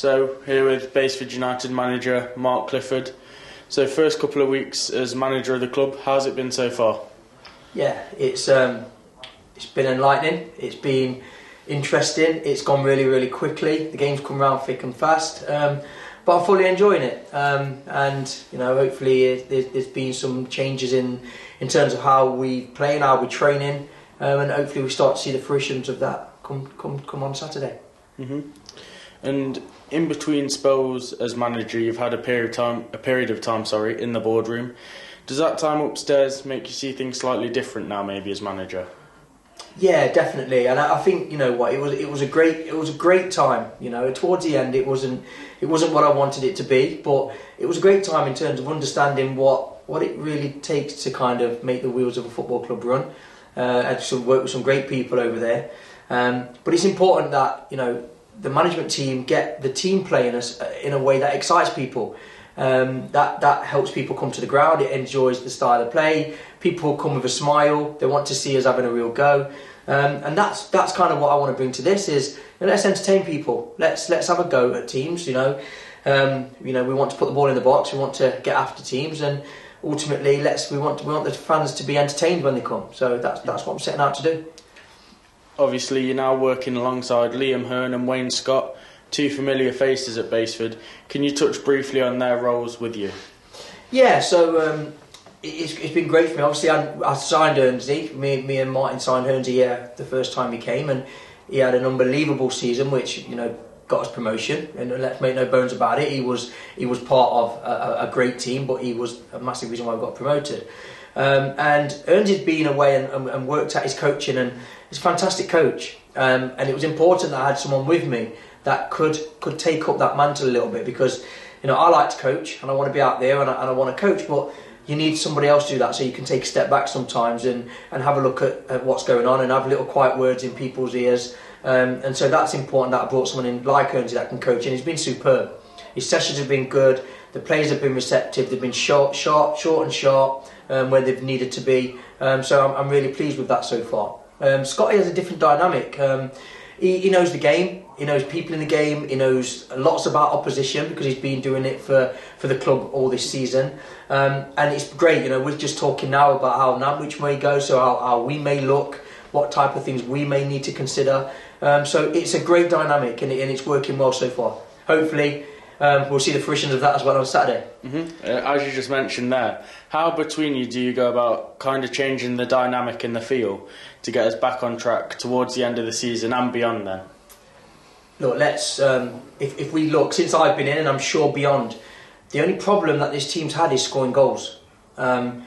So here with Basford United manager Mark Clifford. So first couple of weeks as manager of the club, how's it been so far? Yeah, it's um, it's been enlightening. It's been interesting. It's gone really, really quickly. The game's come round thick and fast. Um, but I'm fully enjoying it. Um, and you know, hopefully, it, there's, there's been some changes in in terms of how we play and how we're training, um, and hopefully, we start to see the fruitions of that come come come on Saturday. hmm And in between spells as manager, you've had a period of time, a period of time, sorry, in the boardroom. Does that time upstairs make you see things slightly different now, maybe as manager? Yeah, definitely, and I, I think you know what it was. It was a great. It was a great time. You know, towards the end, it wasn't. It wasn't what I wanted it to be, but it was a great time in terms of understanding what what it really takes to kind of make the wheels of a football club run. Uh, I work with some great people over there, um, but it's important that you know the management team get the team playing us uh, in a way that excites people. Um, that that helps people come to the ground. It enjoys the style of play. People come with a smile. They want to see us having a real go, um, and that's that's kind of what I want to bring to this. Is you know, let's entertain people. Let's let's have a go at teams. You know, um, you know we want to put the ball in the box. We want to get after teams, and ultimately let's we want we want the fans to be entertained when they come. So that's that's what I'm setting out to do. Obviously, you're now working alongside Liam Hearn and Wayne Scott, two familiar faces at Basford. Can you touch briefly on their roles with you? Yeah, so um, it's, it's been great for me. Obviously, I, I signed Hernsey. Me, me and Martin signed Hernsey yeah, the first time he came, and he had an unbelievable season, which you know got us promotion. And let's make no bones about it, he was he was part of a, a great team, but he was a massive reason why we got promoted. Um, and Hernsey's been away and, and, and, worked at his coaching, and he's a fantastic coach. Um, and it was important that I had someone with me that could could take up that mantle a little bit because you know I like to coach and I want to be out there and I, and I want to coach, but you need somebody else to do that so you can take a step back sometimes and, and have a look at, at what's going on and have little quiet words in people's ears. Um, and so that's important that I brought someone in like Hernsey that can coach and he's been superb. His sessions have been good, the players have been receptive, they've been short, sharp, short and sharp um, where they've needed to be. Um, so I'm, I'm, really pleased with that so far. Um, Scotty has a different dynamic. Um, he, he knows the game, he knows people in the game, he knows lots about opposition because he's been doing it for, for the club all this season. Um, and it's great, you know, we're just talking now about how Nantwich may go, so how, how we may look, what type of things we may need to consider. Um, so it's a great dynamic and, it, and it's working well so far. Hopefully, um, we'll see the fruition of that as well on Saturday. Mm-hmm. Uh, as you just mentioned there, how between you do you go about kind of changing the dynamic in the field to get us back on track towards the end of the season and beyond then? Look, let's, um, if, if we look, since I've been in and I'm sure beyond, the only problem that this team's had is scoring goals. Um,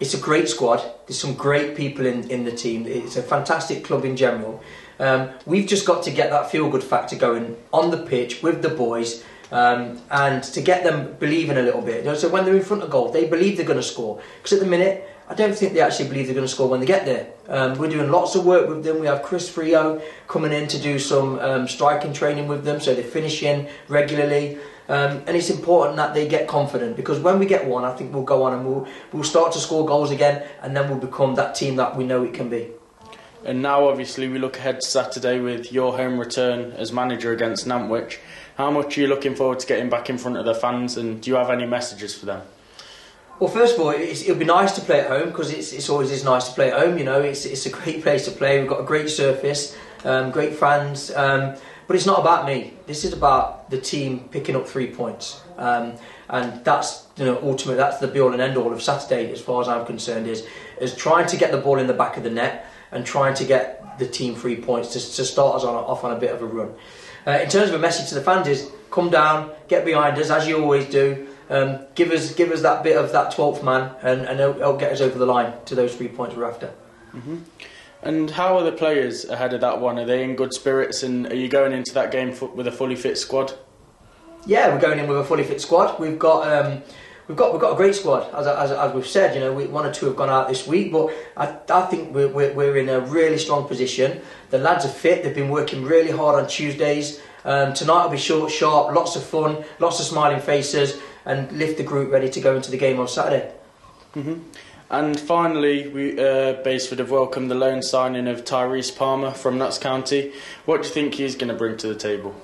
it's a great squad. There's some great people in, in the team. It's a fantastic club in general. Um, we've just got to get that feel good factor going on the pitch with the boys um, and to get them believing a little bit. So when they're in front of goal, they believe they're going to score. Because at the minute, I don't think they actually believe they're going to score when they get there. Um, we're doing lots of work with them. We have Chris Frio coming in to do some um, striking training with them, so they're finishing regularly. Um, and it's important that they get confident because when we get one, I think we'll go on and we'll we'll start to score goals again, and then we'll become that team that we know it can be. And now, obviously, we look ahead to Saturday with your home return as manager against Nantwich. How much are you looking forward to getting back in front of the fans, and do you have any messages for them? Well, first of all, it'll be nice to play at home because it's, it's always is nice to play at home. You know, it's, it's a great place to play. We've got a great surface, um, great fans, um, but it's not about me. This is about the team picking up three points, um, and that's you know ultimately that's the be all and end all of Saturday, as far as I'm concerned. Is is trying to get the ball in the back of the net and trying to get the team three points to, to start us on off on a bit of a run. Uh, in terms of a message to the fans, is come down, get behind us as you always do. Um, give us give us that bit of that 12th man, and, and it'll, it'll, get us over the line to those three points we're after. Mm-hmm. And how are the players ahead of that one? Are they in good spirits, and are you going into that game with a fully fit squad? Yeah, we're going in with a fully fit squad. We've got um, we've got we've got a great squad, as, as, as we've said. You know, we, one or two have gone out this week, but I, I think we're, we're, we're in a really strong position. The lads are fit. They've been working really hard on Tuesdays. Um, tonight will be short, sharp, lots of fun, lots of smiling faces, and lift the group ready to go into the game on Saturday. Mm-hmm. And finally, we uh, Basford have welcomed the loan signing of Tyreace Palmer from Notts County. What do you think he's going to bring to the table?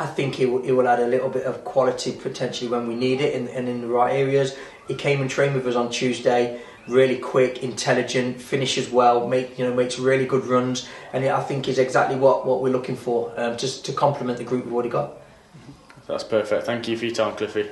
I think he will, he will add a little bit of quality potentially when we need it and, and in the right areas. He came and trained with us on Tuesday. Really quick, intelligent, finishes well, make you know makes really good runs, and I think is exactly what, what we're looking for, um, just to complement the group we've already got. That's perfect. Thank you for your time, Cliffy.